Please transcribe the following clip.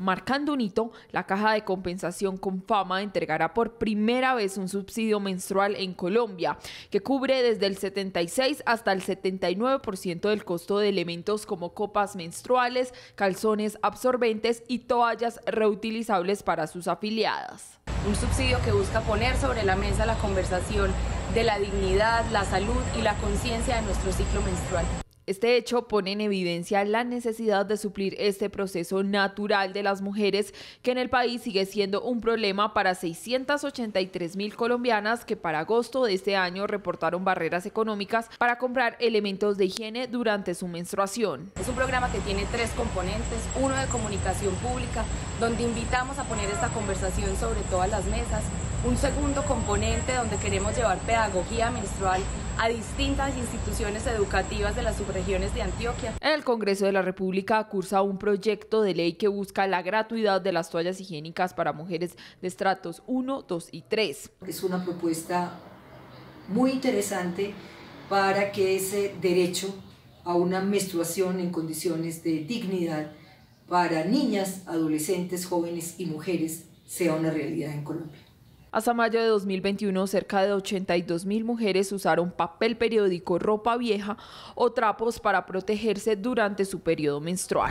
Marcando un hito, la Caja de Compensación con Fama entregará por primera vez un subsidio menstrual en Colombia, que cubre desde el 76 hasta el 79% del costo de elementos como copas menstruales, calzones absorbentes y toallas reutilizables para sus afiliadas. Un subsidio que busca poner sobre la mesa la conversación de la dignidad, la salud y la conciencia de nuestro ciclo menstrual. Este hecho pone en evidencia la necesidad de suplir este proceso natural de las mujeres que en el país sigue siendo un problema para 683 mil colombianas que para agosto de este año reportaron barreras económicas para comprar elementos de higiene durante su menstruación. Es un programa que tiene tres componentes, uno de comunicación pública, donde invitamos a poner esta conversación sobre todas las mesas, un segundo componente donde queremos llevar pedagogía menstrual a distintas instituciones educativas de las subregiones de Antioquia. En el Congreso de la República cursa un proyecto de ley que busca la gratuidad de las toallas higiénicas para mujeres de estratos 1, 2 y 3. Es una propuesta muy interesante para que ese derecho a una menstruación en condiciones de dignidad para niñas, adolescentes, jóvenes y mujeres sea una realidad en Colombia. Hasta mayo de 2021, cerca de 82 mil mujeres usaron papel periódico, ropa vieja o trapos para protegerse durante su periodo menstrual.